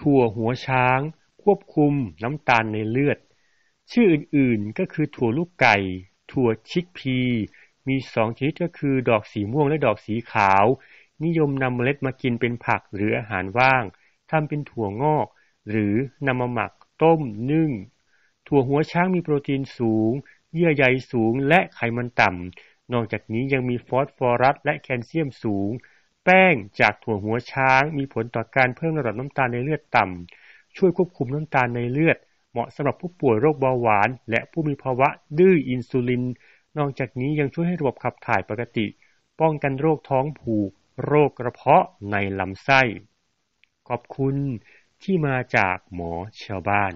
ถั่วหัวช้าง ควบคุมน้ำตาลในเลือด ชื่ออื่นๆก็คือถั่วลูกไก่ ถั่วชิกพี มีสองชนิดก็คือดอกสีม่วงและดอกสีขาว นิยมนำเมล็ดมากินเป็นผักหรืออาหารว่างทำเป็นถั่วงอก หรือนำมาหมักต้มนึ่ง ถั่วหัวช้างมีโปรตีนสูง เยื่อใยสูงและไขมันต่ำนอกจากนี้ยังมีฟอสฟอรัสและแคลเซียมสูง แป้งจากถั่วหัวช้าง มีผลต่อการเพิ่มระดับน้ำตาลในเลือดต่ำ ช่วยควบคุมน้ำตาลในเลือด เหมาะสำหรับผู้ป่วยโรคเบาหวาน และผู้มีภาวะดื้ออินซูลิน นอกจากนี้ยังช่วยให้ระบบขับถ่ายปกติ ป้องกันโรคท้องผูก โรคกระเพาะในลำไส้ ขอบคุณที่มาจากหมอชาวบ้าน